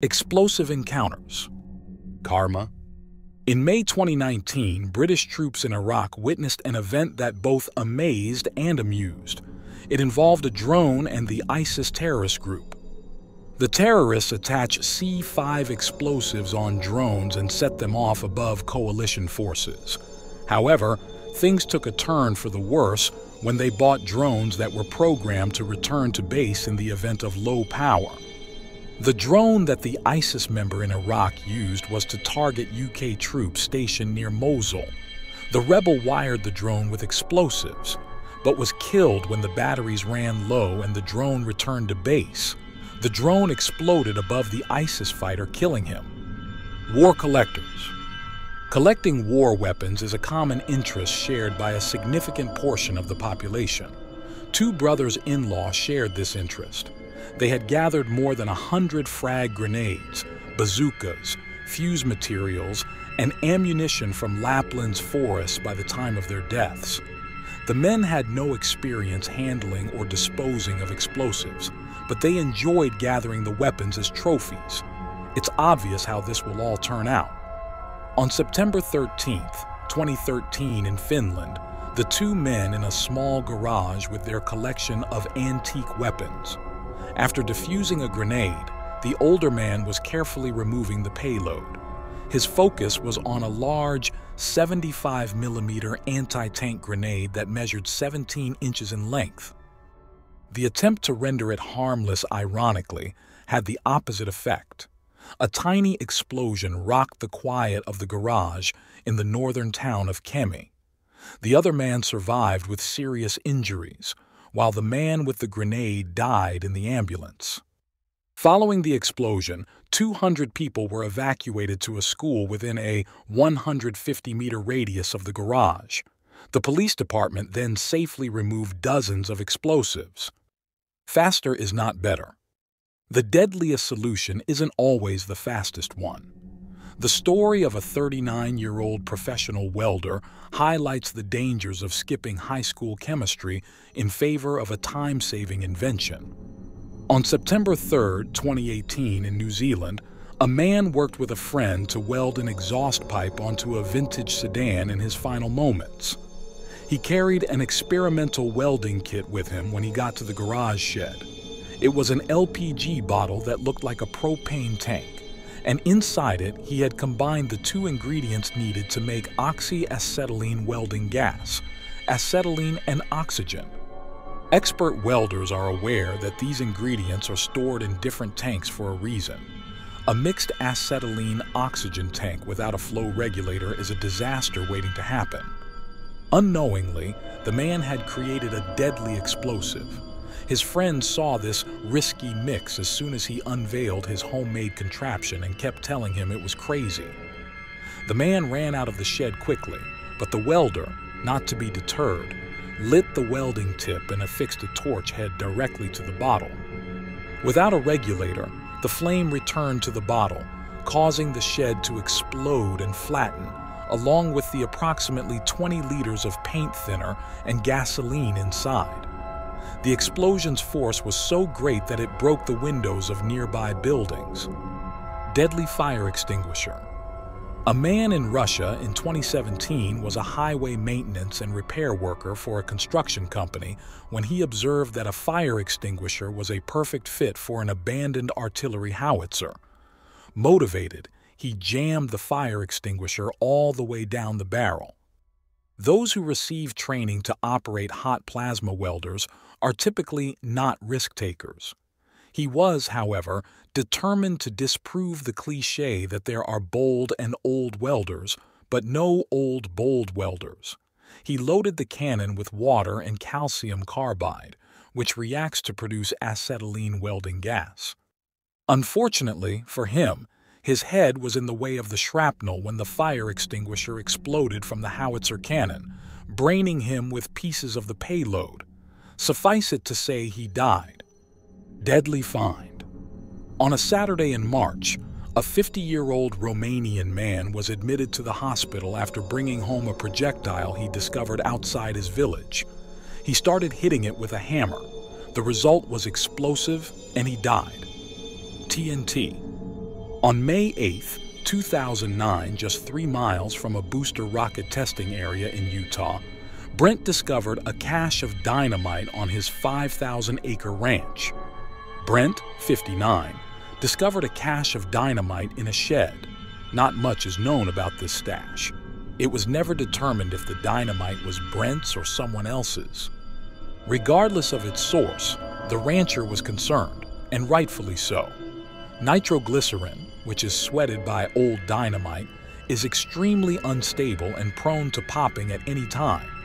Explosive encounters. Karma. In May 2019, British troops in Iraq witnessed an event that both amazed and amused. It involved a drone and the ISIS terrorist group. The terrorists attach C5 explosives on drones and set them off above coalition forces. However, things took a turn for the worse when they bought drones that were programmed to return to base in the event of low power. The drone that the ISIS member in Iraq used was to target UK troops stationed near Mosul. The rebel wired the drone with explosives, but was killed when the batteries ran low and the drone returned to base. The drone exploded above the ISIS fighter, killing him. War collectors. Collecting war weapons is a common interest shared by a significant portion of the population. Two brothers-in-law shared this interest. They had gathered more than a hundred frag grenades, bazookas, fuse materials, and ammunition from Lapland's forests by the time of their deaths. The men had no experience handling or disposing of explosives, but they enjoyed gathering the weapons as trophies. It's obvious how this will all turn out. On September 13, 2013 in Finland, the two men in a small garage with their collection of antique weapons after defusing a grenade, the older man was carefully removing the payload. His focus was on a large 75mm anti-tank grenade that measured 17 inches in length. The attempt to render it harmless, ironically, had the opposite effect. A tiny explosion rocked the quiet of the garage in the northern town of Kemi. The other man survived with serious injuries, while the man with the grenade died in the ambulance. Following the explosion, 200 people were evacuated to a school within a 150-meter radius of the garage. The police department then safely removed dozens of explosives. Faster is not better. The deadliest solution isn't always the fastest one. The story of a 39-year-old professional welder highlights the dangers of skipping high school chemistry in favor of a time-saving invention. On September 3, 2018 in New Zealand, a man worked with a friend to weld an exhaust pipe onto a vintage sedan in his final moments. He carried an experimental welding kit with him when he got to the garage shed. It was an LPG bottle that looked like a propane tank and inside it he had combined the two ingredients needed to make oxyacetylene welding gas, acetylene and oxygen. Expert welders are aware that these ingredients are stored in different tanks for a reason. A mixed acetylene-oxygen tank without a flow regulator is a disaster waiting to happen. Unknowingly, the man had created a deadly explosive, his friends saw this risky mix as soon as he unveiled his homemade contraption and kept telling him it was crazy. The man ran out of the shed quickly, but the welder, not to be deterred, lit the welding tip and affixed a torch head directly to the bottle. Without a regulator, the flame returned to the bottle, causing the shed to explode and flatten, along with the approximately 20 liters of paint thinner and gasoline inside. The explosion's force was so great that it broke the windows of nearby buildings. Deadly fire extinguisher. A man in Russia in 2017 was a highway maintenance and repair worker for a construction company when he observed that a fire extinguisher was a perfect fit for an abandoned artillery howitzer. Motivated, he jammed the fire extinguisher all the way down the barrel. Those who receive training to operate hot plasma welders are typically not risk takers. He was, however, determined to disprove the cliche that there are bold and old welders, but no old bold welders. He loaded the cannon with water and calcium carbide, which reacts to produce acetylene welding gas. Unfortunately for him, his head was in the way of the shrapnel when the fire extinguisher exploded from the howitzer cannon, braining him with pieces of the payload, Suffice it to say he died. Deadly find. On a Saturday in March, a 50-year-old Romanian man was admitted to the hospital after bringing home a projectile he discovered outside his village. He started hitting it with a hammer. The result was explosive and he died. TNT. On May 8, 2009, just three miles from a booster rocket testing area in Utah, Brent discovered a cache of dynamite on his 5,000 acre ranch. Brent, 59, discovered a cache of dynamite in a shed. Not much is known about this stash. It was never determined if the dynamite was Brent's or someone else's. Regardless of its source, the rancher was concerned, and rightfully so. Nitroglycerin, which is sweated by old dynamite, is extremely unstable and prone to popping at any time.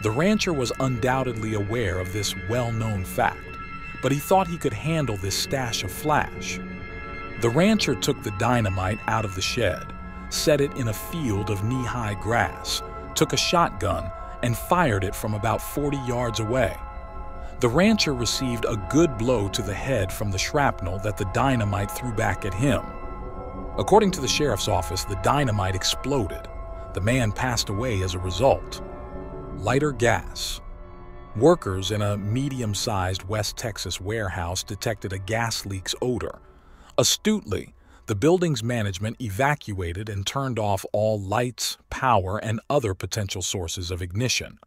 The rancher was undoubtedly aware of this well-known fact, but he thought he could handle this stash of flash. The rancher took the dynamite out of the shed, set it in a field of knee-high grass, took a shotgun, and fired it from about 40 yards away. The rancher received a good blow to the head from the shrapnel that the dynamite threw back at him. According to the sheriff's office, the dynamite exploded. The man passed away as a result. Lighter gas. Workers in a medium-sized West Texas warehouse detected a gas leak's odor. Astutely, the building's management evacuated and turned off all lights, power, and other potential sources of ignition.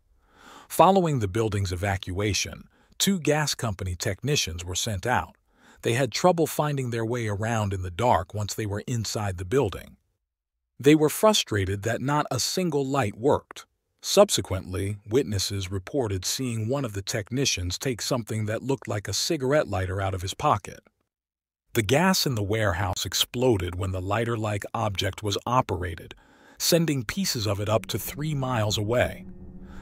Following the building's evacuation, two gas company technicians were sent out. They had trouble finding their way around in the dark once they were inside the building. They were frustrated that not a single light worked. Subsequently, witnesses reported seeing one of the technicians take something that looked like a cigarette lighter out of his pocket. The gas in the warehouse exploded when the lighter-like object was operated, sending pieces of it up to three miles away.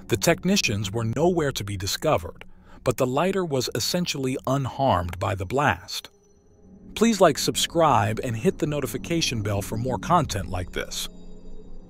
The technicians were nowhere to be discovered, but the lighter was essentially unharmed by the blast. Please like, subscribe, and hit the notification bell for more content like this.